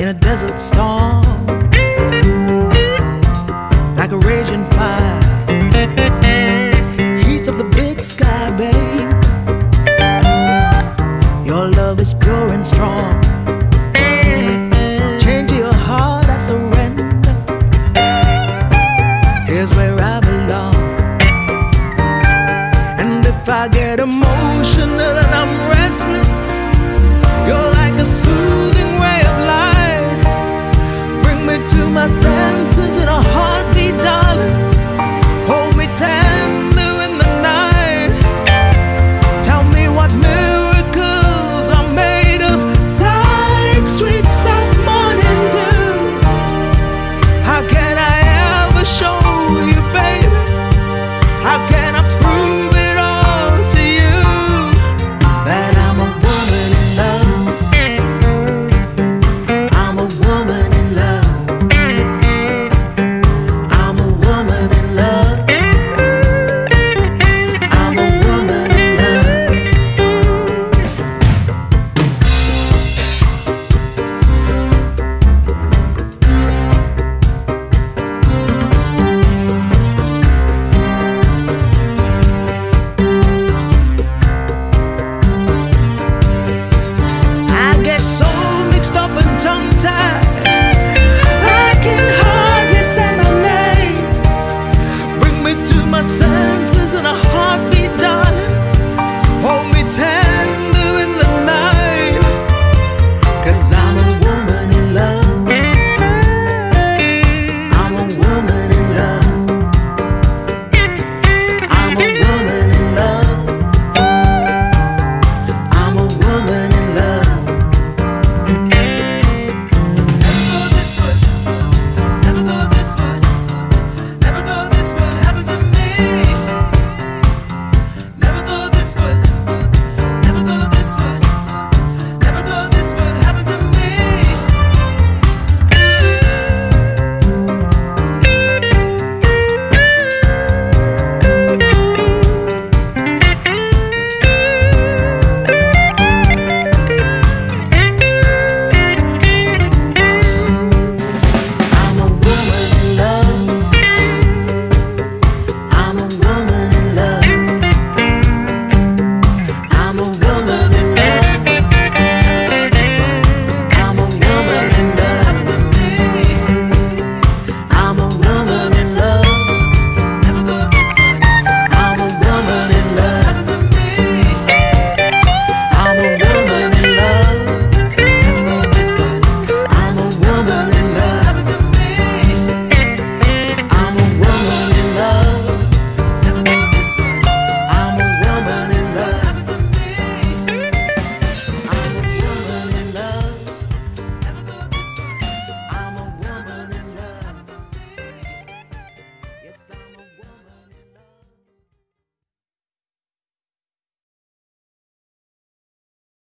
in a desert storm, like a raging fire, heats up the big sky, babe. Your love is pure and strong. Change your heart, I surrender. Here's where I belong. And if I get emotional and I'm restless, you're like a soothing.